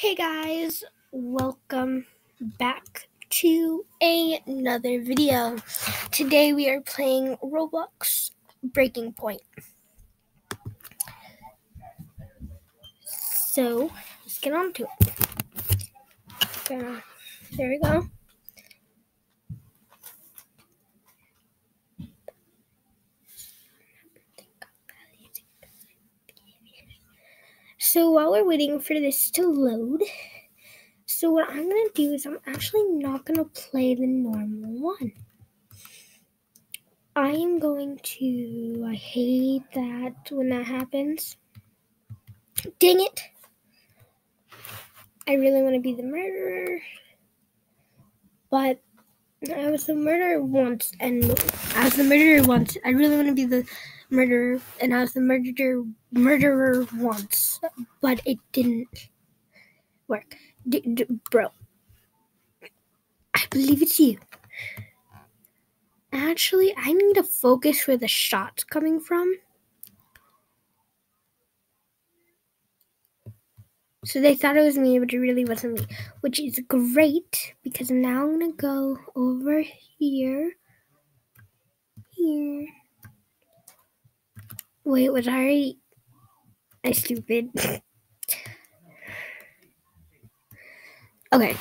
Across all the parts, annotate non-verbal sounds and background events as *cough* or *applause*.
Hey guys, welcome back to another video. Today we are playing Roblox Breaking Point. So let's get on to it. Gonna- There we go. So while we're waiting for this to load, so what I'm gonna do is I'm actually not gonna play the normal one. I am going to. I hate that when that happens. Dang it! I really want to be the murderer, but I was the murderer once, and I was the murderer once. I really want to be the murderer, and I was the murderer murderer once, but it didn't work. D- bro, I believe it's you. Actually, I need to focus where the shot's coming from. So they thought it was me, but it really wasn't me, which is great because now I'm gonna go over here. Here. Wait, was I already. I stupid. okay.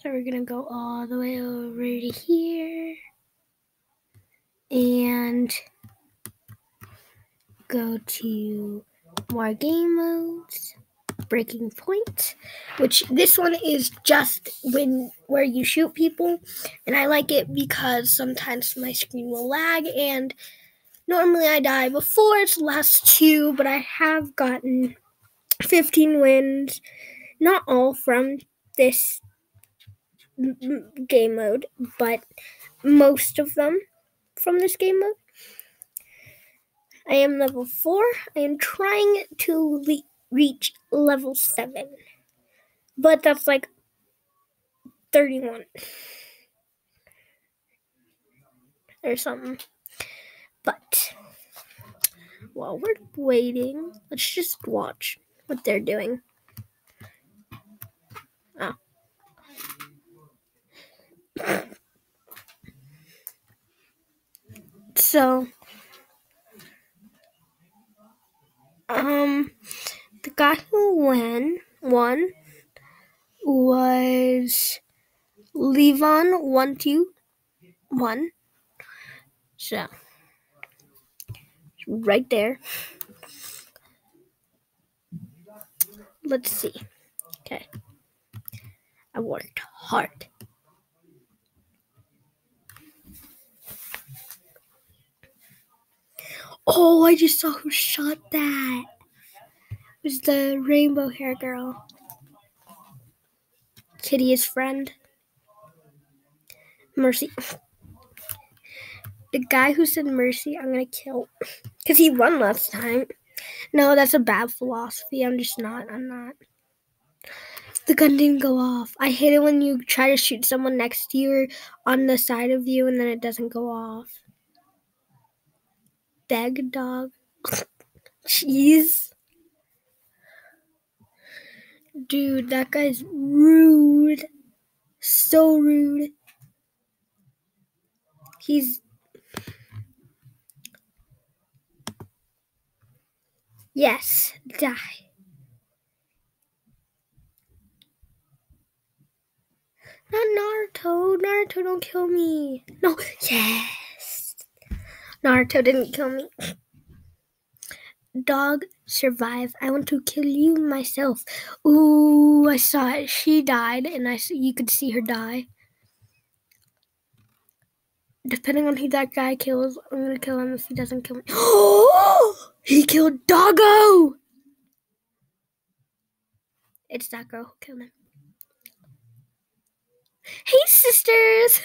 So we're gonna go all the way over to here. And go to more game modes. Breaking Point, which this one is just when where you shoot people, and I like it because sometimes my screen will lag and normally I die before its last two, but I have gotten 15 wins, not all from this game mode, but most of them from this game mode. I am level 4. I am trying to le- reach level 7. But that's like 31 or something. But while we're waiting, let's just watch what they're doing. Oh. *coughs* So, um, the guy who won won was Levon one two one. So right there. Let's see. Okay. I worked hard. Oh, I just saw who shot that. It was the rainbow hair girl. Kitty's friend. Mercy. The guy who said mercy, I'm gonna kill. *laughs* Because he won last time. No, that's a bad philosophy. I'm just not. I'm not. The gun didn't go off. I hate it when you try to shoot someone next to you or on the side of you and then it doesn't go off. Beg dog. *laughs* Jeez. Dude, that guy's rude. So rude. He's. Yes, die. Not Naruto. Naruto, don't kill me. No, yes. Naruto didn't kill me. Dog, survive. I want to kill you myself. Ooh, I saw it. She died, and I you could see her die. Depending on who that guy kills, I'm gonna kill him if he doesn't kill me. *gasps* He killed Doggo. It's that girl who killed him. Hey, sisters.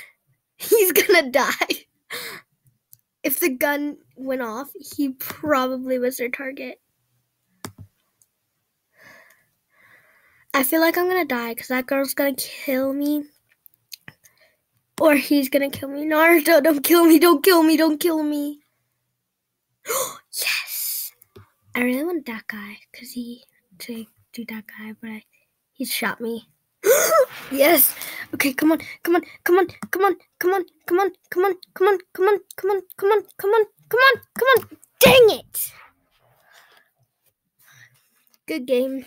*laughs* He's gonna die. If the gun went off, he probably was their target. I feel like I'm gonna die because that girl's gonna kill me. Or he's gonna kill me. Naruto, don't kill me, don't kill me, don't kill me. yes! I really want that guy because he to do that guy, but I, he shot me. yes. Okay, come on, come on, come on, come on, come on, come on, come on, come on, come on, come on, come on, come on, come on, come on. Dang it! Good game.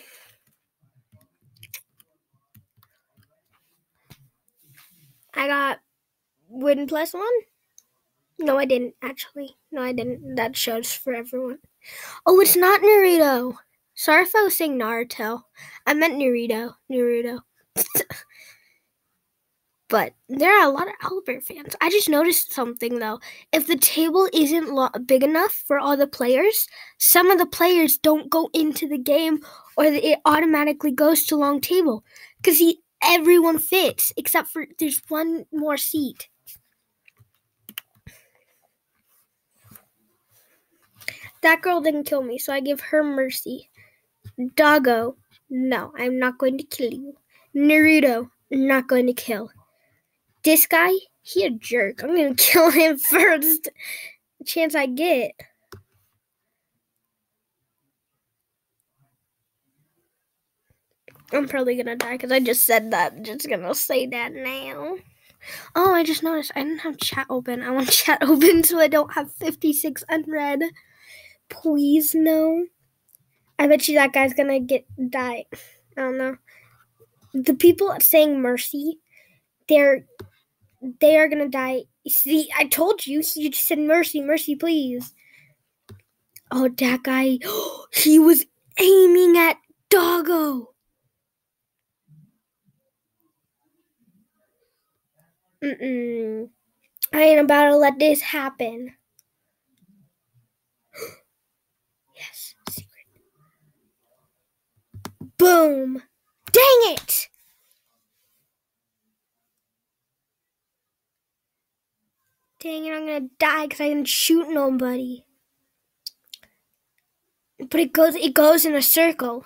I got win plus one. No, I didn't actually. No, I didn't. That shows for everyone. Oh, it's not Naruto. Sorry if I was saying Naruto. I meant Naruto. Naruto. *laughs* but there are a lot of Albert fans. I just noticed something though. If the table isn't lo- big enough for all the players, some of the players don't go into the game or it automatically goes to long table because everyone fits except for there's one more seat. That girl didn't kill me, so I give her mercy. Doggo, no, I'm not going to kill you. Naruto, not going to kill. This guy, he a jerk. I'm gonna *laughs* kill him first chance I get. I'm probably gonna die because I just said that. I'm just gonna say that now. Oh, I just noticed I didn't have chat open. I want *laughs* chat open so I don't have 56 unread. Please no. I bet you that guy's gonna get die. I don't know. The people saying mercy, they're they are gonna die. See, I told you. You just said mercy, mercy, please. Oh, that guy. *gasps* He was aiming at Doggo. Mm-mm. I ain't about to let this happen. *gasps* yes, secret. Boom! Dang it! Dang it, I'm gonna die because I didn't shoot nobody. But it goes it goes in a circle.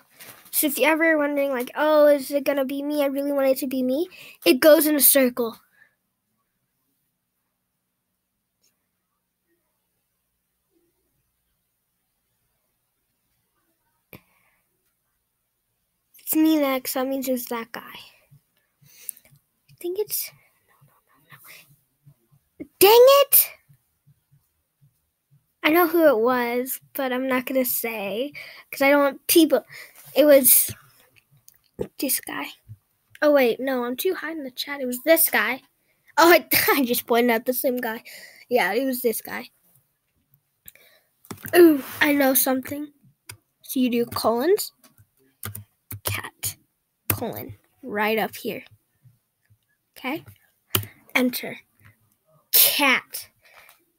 So if you're ever wondering like, oh, is it gonna be me? I really want it to be me. It goes in a circle. It's me next. That means it's that guy. I think it's. No, no, no, no. Dang it! I know who it was, but I'm not gonna say because I don't want people. It was this guy. Oh wait, no, I'm too high in the chat. It was this guy. Oh, I, *laughs* I just pointed out the same guy. Yeah, it was this guy. Ooh, I know something. So you do colons? Cat colon right up here. Okay? Enter. Cat.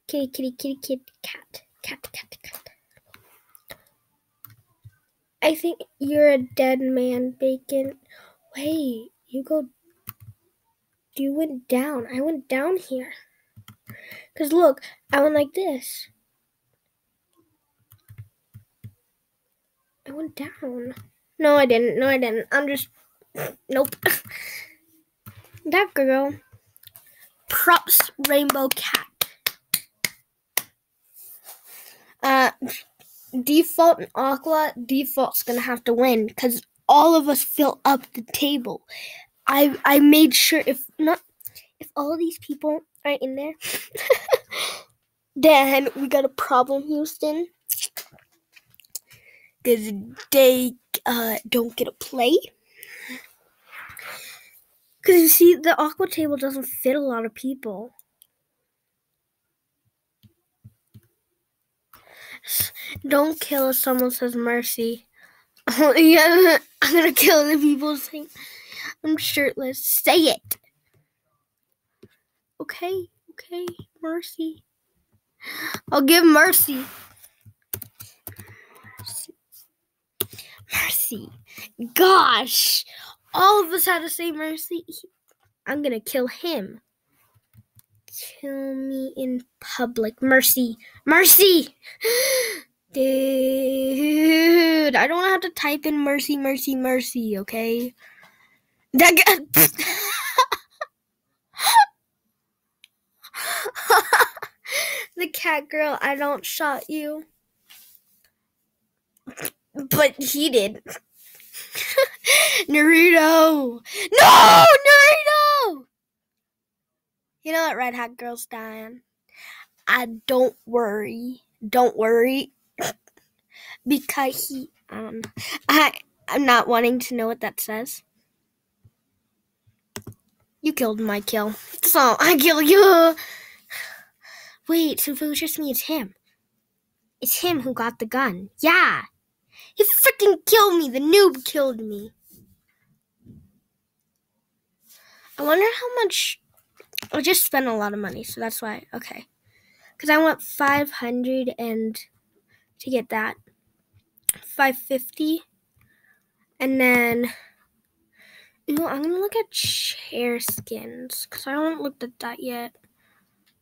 Kitty, kitty, kitty, kitty, cat. Cat, cat, cat. I think you're a dead man, Bacon. Wait, you go. You went down. I went down here. Because look, I went like this. I went down. No, I didn't. No, I didn't. I'm just. Nope. that girl. Props Rainbow Cat. Uh, default and Aqua, default's gonna have to win because all of us fill up the table. I I made sure if not if all these people are in there, *laughs* then we got a problem, Houston. Because they uh, don't get a play. Because you see, the aqua table doesn't fit a lot of people. Don't kill if someone says mercy. *laughs* Oh, yeah, *laughs* I'm gonna kill the people saying I'm shirtless. Say it. Okay, okay, mercy. I'll give mercy. Mercy. Gosh. All of us had to say mercy. I'm gonna kill him. Kill me in public. Mercy. Mercy! *gasps* Dude, I don't have to type in mercy, mercy, mercy, okay? That guy. *laughs* the cat girl, I don't shot you. But he did. *laughs* Naruto! No! Naruto! You know what Red Hat Girl's dying. I don't worry. Don't worry. *laughs* because he um I I'm not wanting to know what that says. You killed my kill. So I kill you. *sighs* Wait, so if it was just me, it's him. It's him who got the gun. Yeah. He freaking killed me. The noob killed me. I wonder how much. I just spent a lot of money, so that's why. Okay. Because I want 500 and to get that. 550. And then. Ooh, I'm gonna look at chair skins because I haven't looked at that yet.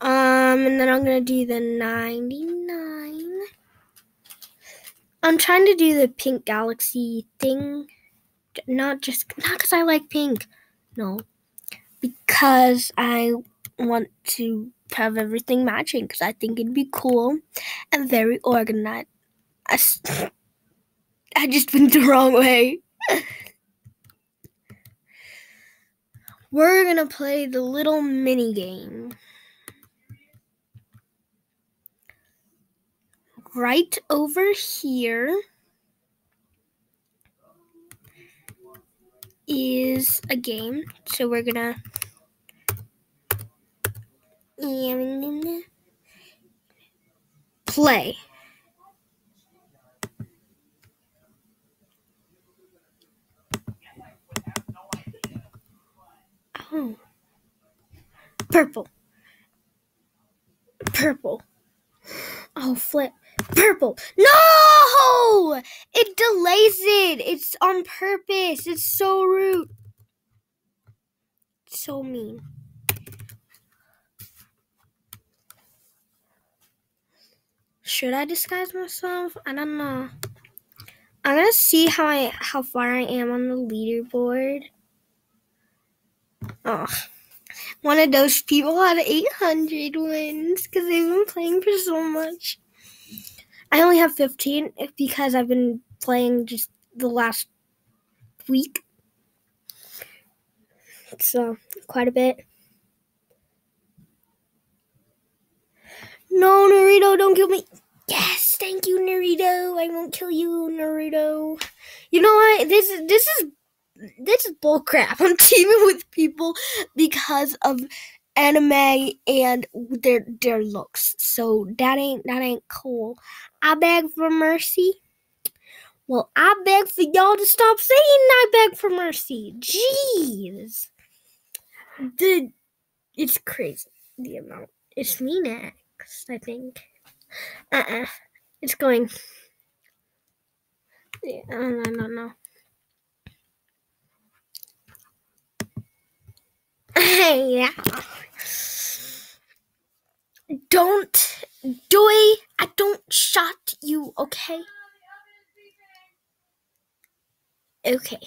Um, and then I'm gonna do the 99. I'm trying to do the pink galaxy thing. Not just not because I like pink. No. Because I want to have everything matching because I think it'd be cool and very organized. I, *laughs* I just went the wrong way. *laughs* We're gonna play the little mini game. Right over here is a game. So we're gonna play. Oh. Purple. Purple. Oh, flip. Purple. No! It delays it. It's on purpose. It's so rude. so mean. Should I disguise myself? I don't know. I'm gonna see how I how far I am on the leaderboard. Oh, one of those people had 800 wins because they've been playing for so much. I only have 15 because I've been playing just the last week. So, quite a bit. No, Naruto, don't kill me. Yes, thank you, Naruto. I won't kill you, Naruto. You know what? This is this is this is bullcrap. *laughs* I'm teaming with people because of anime and their their looks. So that ain't that ain't cool. I beg for mercy. Well, I beg for y'all to stop saying I beg for mercy. Jeez. The it's crazy the amount. It's me next, I think. Uh-uh. It's going. Yeah, no, no, no. *laughs* yeah. Don't, Joy, I don't shot you, okay? Okay.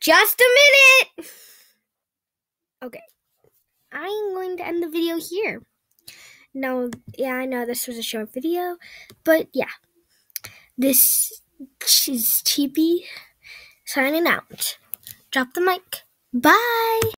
Just a minute! Okay. I'm going to end the video here. Now, yeah, I know this was a short video, but yeah. This is TP signing out. Drop the mic. Bye.